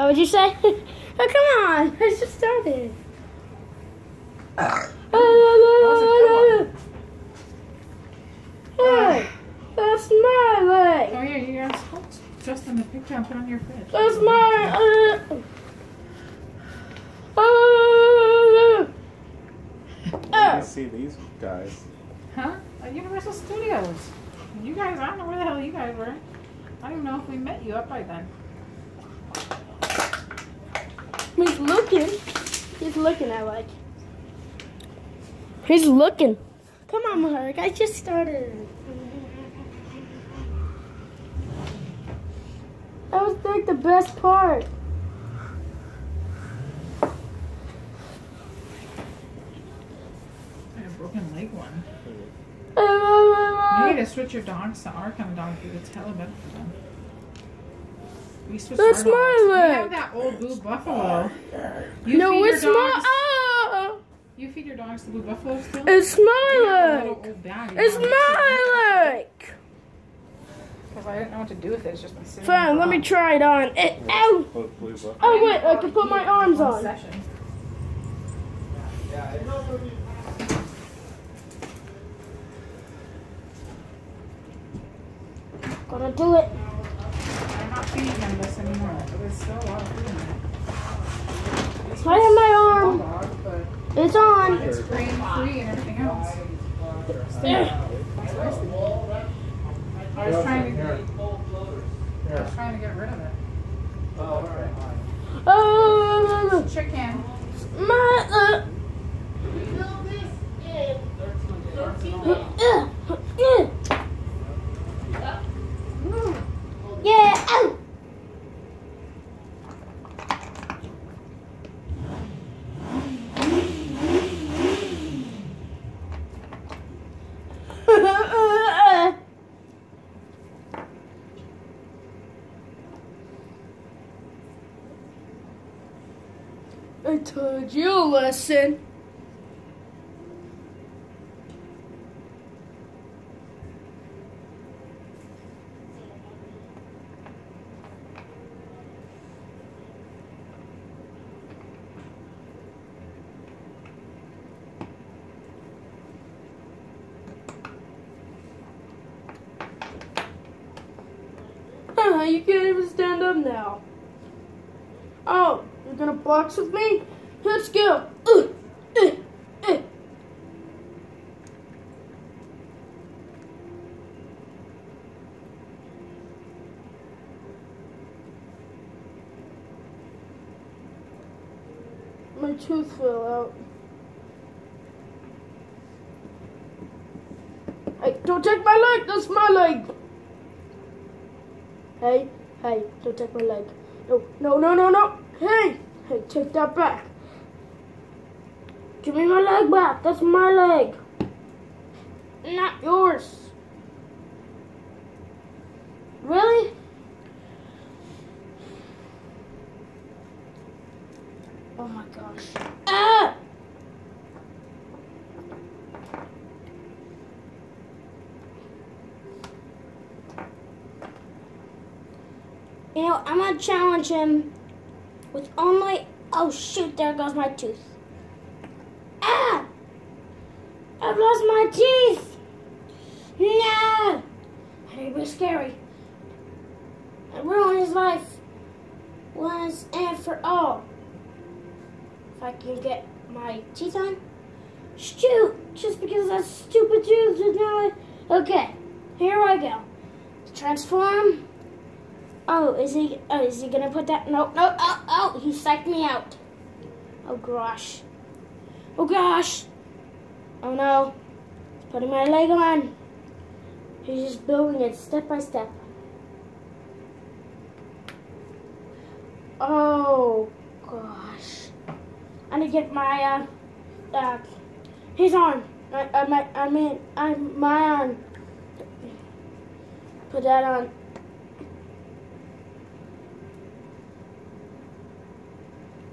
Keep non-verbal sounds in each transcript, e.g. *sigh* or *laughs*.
What would you say? *laughs* oh, come on. I just started. Hey, that's my leg. Oh yeah, you guys helped Justin to pick up on your fridge. That's my. Uh, uh, You uh, see these guys. Huh? At Universal Studios. You guys, I don't know where the hell you guys were. I don't even know if we met you up by then. He's looking. He's looking, I like. He's looking. Come on, Mark. I just started. That was like the best part. I have a broken leg one. You need to switch your dogs to our kind of dog food. It's hella better for them. We switched That's our dogs. my We leg. have that old blue buffalo. You no, feed it's your my. dogs. ah, You feed your dogs the blue buffalo still? it's my have leg. little old bag. It's my leg. Because I didn't know what to do with it. It's just been sitting. Fine, let me try it on. It, ow! Both blue buffalo. Oh wait, I can put my arms on. Gonna do it. I'm not feeding them this anymore. But there's still a lot of food in it. It's I arm. It's on. it's grain free and everything else. Yeah. I was trying to, I was trying to get rid of it. Oh, Chicken. my. Uh, uh. Yeah. Ow. I told you a lesson. Uh-huh, you can't even stand up now. Oh, you're gonna box with me? Let's go. Uh, uh, uh. My tooth fell out. Hey, don't take my leg. That's my leg. Hey, hey, don't take my leg. No, no, no, no, no. Hey, hey, take that back. Give me my leg back. That's my leg. Not yours. Really? Oh my gosh. Ah! You know, I'm gonna challenge him with only. Oh shoot! There goes my tooth. Ah! I've lost my teeth. No! It was scary. I ruined his life once and for all. If I can get my teeth on. Shoot! Just because that stupid tooth is now. Okay, here I go. Transform. Oh, is he? Oh, is he gonna put that? No, no. Oh, oh, he psyched me out. Oh gosh. Oh gosh. Oh no. He's putting my leg on. He's just building it step by step. Oh gosh. I need to get my uh, uh, his arm. I, I, my, I mean, I, my arm. Put that on.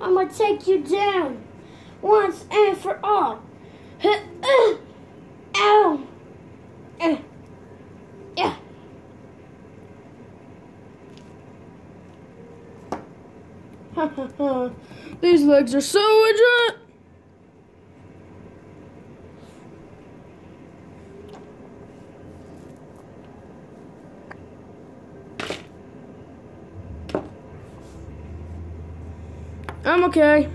I'm gonna take you down once and for all. Ow! *laughs* Yeah. These legs are so legit. I'm okay.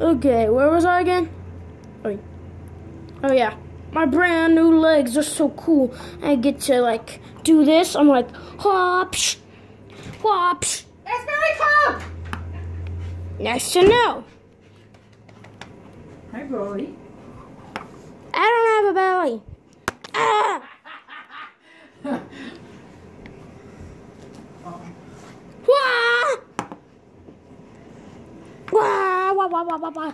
Okay, where was I again? Oh, oh yeah. My brand new legs are so cool. I get to like do this. I'm like hops, hops. That's very club. Nice to know. Hi, Brody. I don't have a belly. Ah! *laughs* Wah! Wah, wah, wah, wah, wah, wah.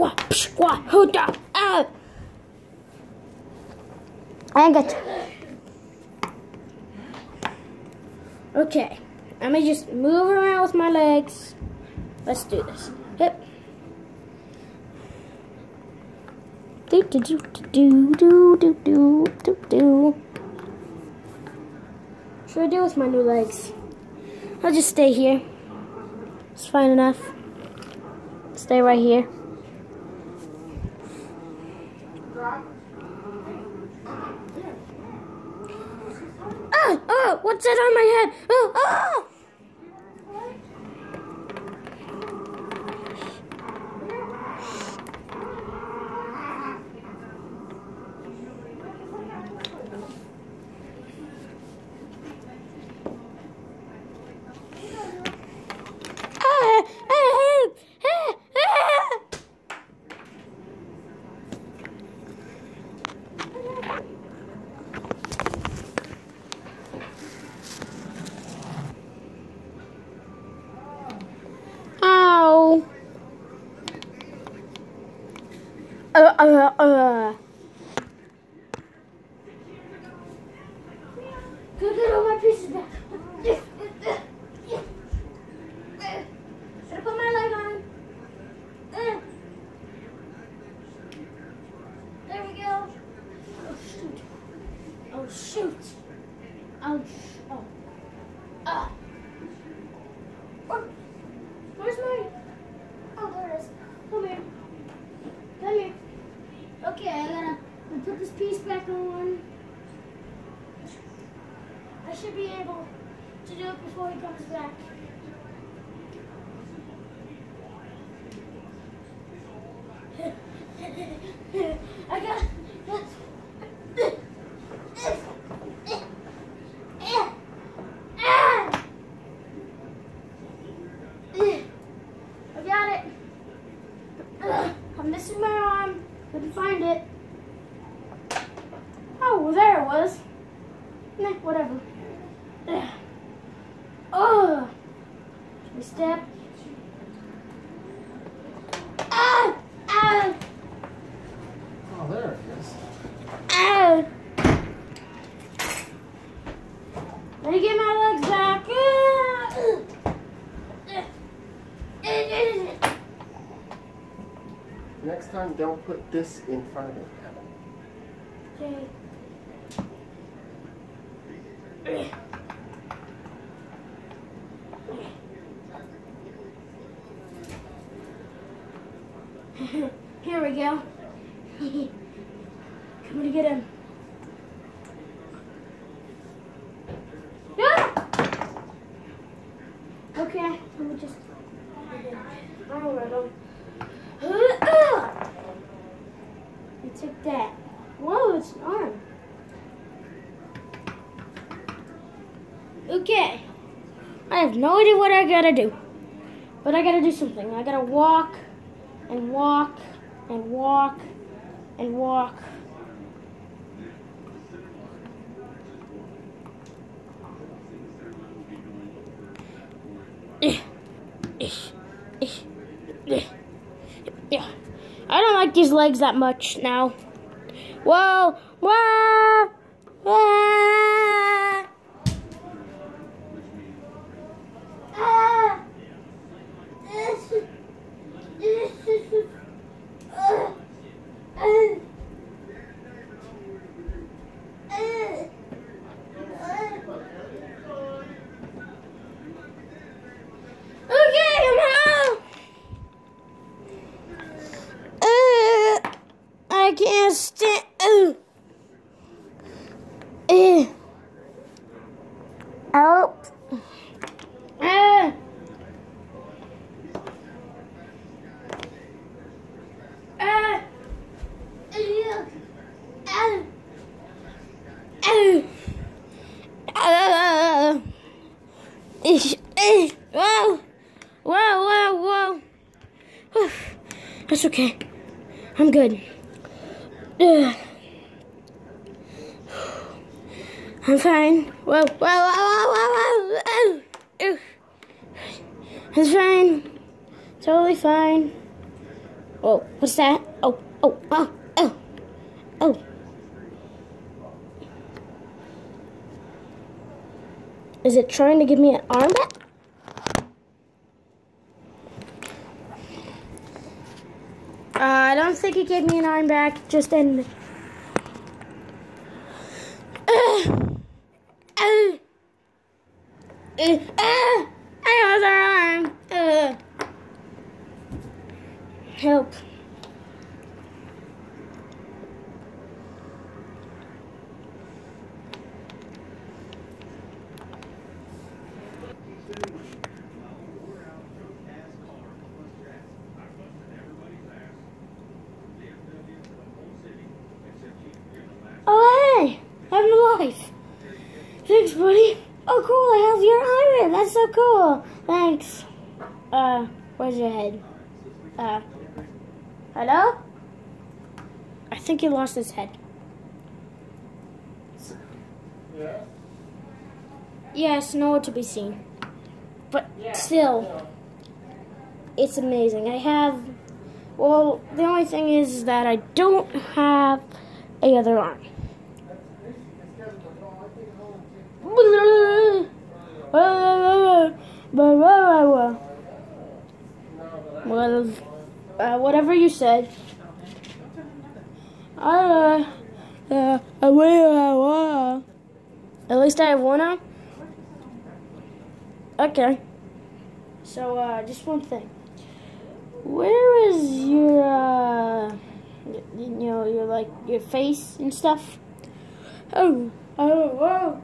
Wah, psh, wah, huda, ah. I got Okay, let me just move around with my legs. Let's do this. Hip. Do do do do do do do do do. Should I do with my new legs? I'll just stay here. It's fine enough. Stay right here. Ah! Oh! On my head? Oh! Oh! oh. Ah, ah, ah, ah, ah. Ow. Uh, uh, all my pieces back. Put my on? There we go. Oh shoot. Oh shoot. Oh oh. Ah. Oh. Where's my? Oh, there it is. Come here. Come here. Okay, I gotta I'm gonna put this piece back on. I should be able to do it before he I got. It. I'm missing my arm. Couldn't find it. Oh, there it was. Nah, whatever. Oh, we step? Ah! Ah! Oh, there it is. Ow! Let me get my legs back. Next time, don't put this in front of it. Okay. Here we go. Coming to get him. Ah! Okay, let me just. Oh, right on. I took that. Whoa, it's an arm. Okay. I have no idea what I gotta do. But I gotta do something. I gotta walk and walk and walk and walk. his legs that much now. Whoa! Whoa! Whoa! Oh. Ah. Ah. Ah. Wow. That's okay. I'm good. Ugh. I'm fine. Whoa, whoa, whoa, whoa, whoa, whoa. It's fine. Totally fine. Oh, what's that? Oh, oh, oh, oh, oh. Is it trying to give me an arm back? Uh, I don't think it gave me an arm back. Just ended. Uh, uh, uh, uh, I an arm. Uh. Help. Oh, hey! Having a life. Thanks, buddy. Oh, cool. I have your iron. That's so cool. Thanks. Uh, where's your head? Uh, hello? I think he lost his head. Yeah. Yes, nowhere to be seen. But still, it's amazing. I have, well, the only thing is that I don't have a other arm. Well, uh, whatever you said. Uh, uh, uh, at least I have one arm. Okay. So, uh, just one thing. Where is your, uh, you know, your, like, your face and stuff? Oh, oh, oh.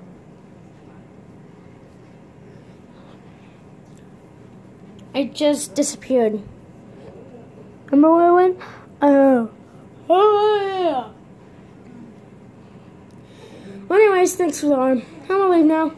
It just disappeared. Remember where I went? Oh. Oh, yeah. Well, anyways, thanks for the arm. I'm gonna leave now.